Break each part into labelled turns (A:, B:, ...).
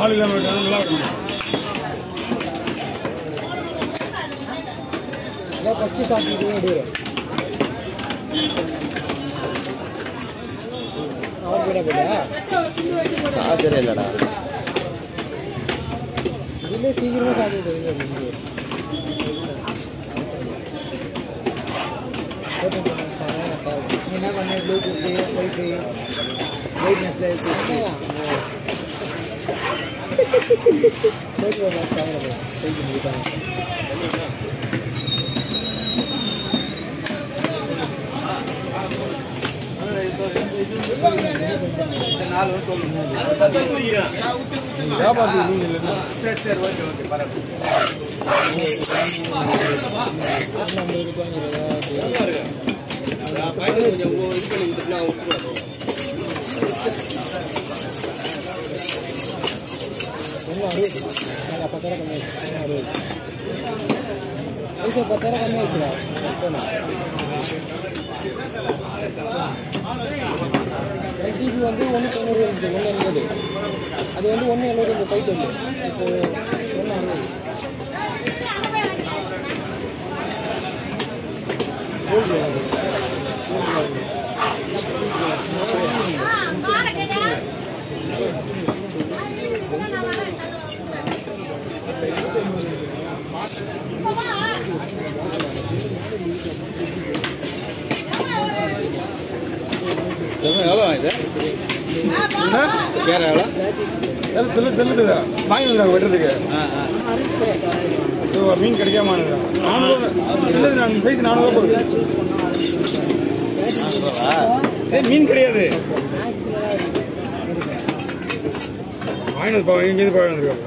A: ஆள் இல்லாமல் இருக்காங்க, நல்லா இருக்கணும்
B: எல்லாம் பச்சை சாப்பிட்டு அப்படியே அவர் போயிடா போயிடா
C: சார்ஜரே இல்லைடா
B: இதுலேயே சீக்கிரமாக சாப்பிட்டு Greatness level 50 Venga, Ruth. A
A: la patera que
B: me he hecho. Venga, Ruth. Dice patera que me he hecho. Toma. LDP வந்து ஒன்று தொண்ணூறு ஒன்று எழுபது அது வந்து ஒன்று எழுபது ரெண்டு பைட் வந்து இப்போ ஒன்று அறுபது கோல்டு கோல்டு அது
C: எவ்வளோ இது? வேற எவ்வளோ
A: தெல்லு தெல்லு தெல்லுது வாங்கி வந்துடுறாங்க வெட்டுறதுக்கு.
C: ஆ ஆ.
A: இது ஒரு மீன் கிடைக்காம. நானூறு சின்னது நான் சைஸ் நானூறு போகுது ஏய் மீன் கிடையாது. வாங்கினது பா எங்கேருந்து பழம் வந்துருக்காங்க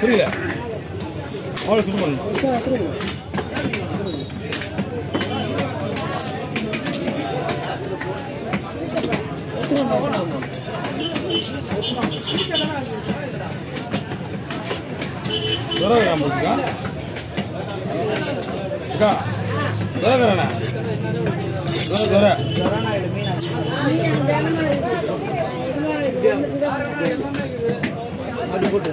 A: புரியல அவ்வளோ சுத்தம் பண்ணணும் துறவுறான் போச்சுக்கா அக்கா. துறவுறானா துற துற.
B: அது போட்டு.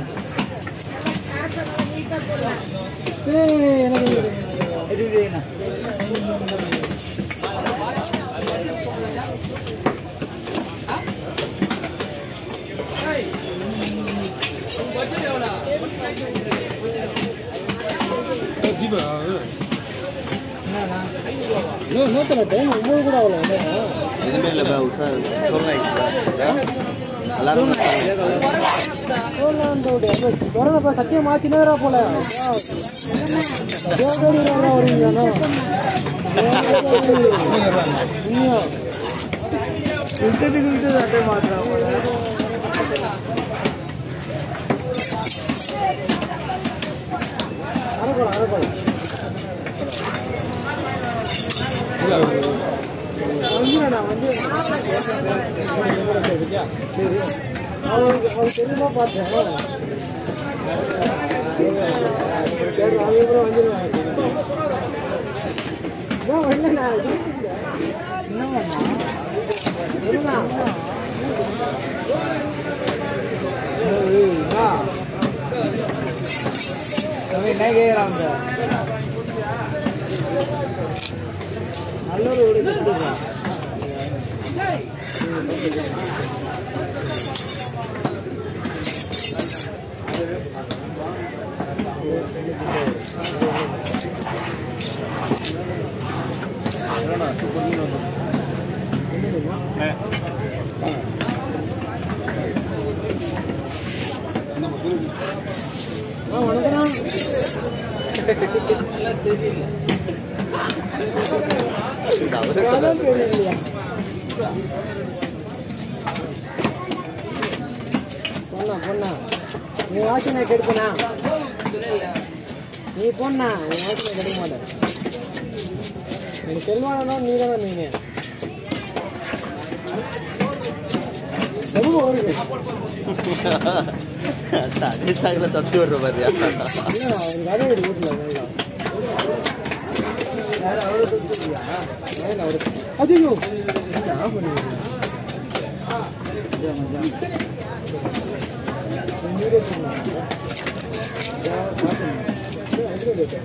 B: என்ன
C: எதுவுமே இல்லை பா உஷா சொல்கிறேன் எல்லாரும்
B: கொரோனா சத்தியம் மாத்தினதா போல. ஜோகடிரா வரீங்க இழுத்ததுக்கு இழுத்தது சட்டை மாத்திரா போல. அரக்கோலம் அரக்கோலம் அவனுக்கு அவனுக்கு தெரியுமா பார்த்தேன் சரி, அவன் அப்புறம் என்னண்ணா? என்ன கேக்குறாங்க பொண்ணா பொண்ணா நீ வாசனை கெடுப்பனா நீ பொண்ணா நீ வாசனை கெடுக்க மாட்டேன் எனக்கு செல்வானா நீ தானே மெயின் ரொம்ப வருது.
C: அதே சாகில் தத்தி விடுற மாதிரியா
B: இல்லை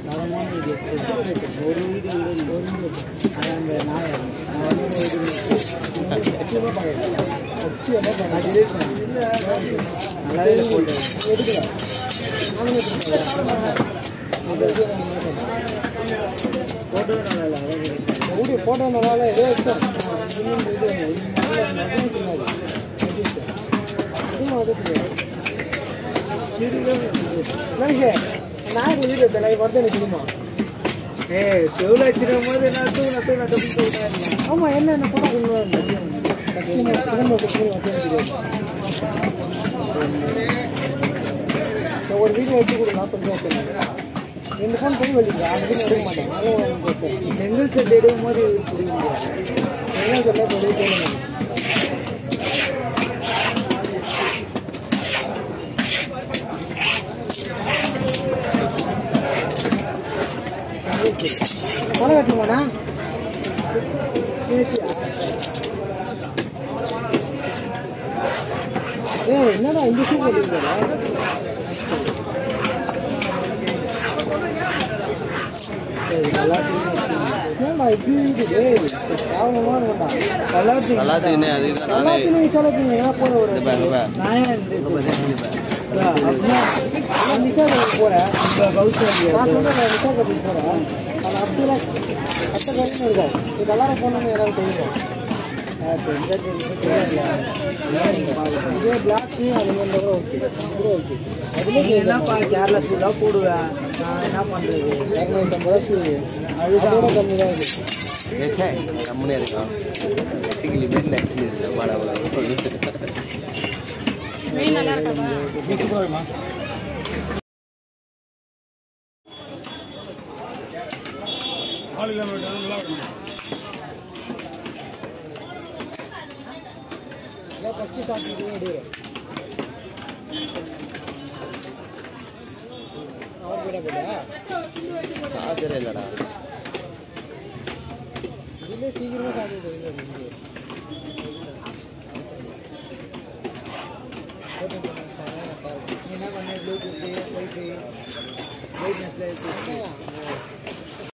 B: அவர் கதை வீடு வீட்டில் வேண்டாம் வேண்டாம் அவரு அதிகோ ஆஃப் பண்ணுவீங்க ஒரு வீடு ஒரு வீடு அந்த நல்லாவே போட்டு எடுக்கலாம் ஃபோட்டோ நல்லா இல்லை வீடியோ ஃபோட்டோ நல்லா இல்லை ஏதோ எடுத்தோம் நான் வீடியோ தெரியல பார்த்து எனக்கு தெரியுமா ஏ செவில் வச்சிருக்கும் போது நான் தூங்க தூங்க சொல்லிட்டேன் ஆமாம் என்ன என்ன போட்டோ ஒரு வீடியோ எடுத்து கொடுக்கலாம் இந்த ஃபோன் போய் வெளியில அந்த எடுக்க மாட்டேன் செங்கல் செட் எடுக்கும் போது செங்கல் செட்டில் தொழில் கொலை கட்டணுமாண்ணா ஏய் என்னடா இந்த ஷூ போட்டுருக்கா என்னடா இப்படி இருக்குது? இருக்கா
C: நானே
B: ஒரு அப்படின்னா நான் விசாரணை போறேன் நான் சொல்றேன் நான் விசாரணை போறேன் அது அப்படிலாம் அத்தை கரையும் இருக்கும் இது கல்லாட போனோம்னு ஏதாவது தெரியும் இதே பிளாக்கு அது மாதிரி கூட ஓகே கூட ஓகே அதுலேயே என்னப்பா கேரளா ஃபுல்லாக போடுவேன் நான் என்ன பண்ணுறது ரூபா ஷூ கம்மி தான்
C: கம்முனே இருக்கான்
D: நல்லா இருக்கா
A: ஆள் இல்லாமல் நல்லா இருக்கும்
B: ஃபஸ்ட்டு சாப்பிட்டு எடுக்கிறேன் அவர் போயிட்டா போயிட்டா
C: சாப்பிடவே இல்லைடா.
B: இல்லை சீக்கிரமாக சாப்பிட்டு என்ன பண்ண ப்ளூடூத்து ஒய்ஃபை பிரைட்னஸில்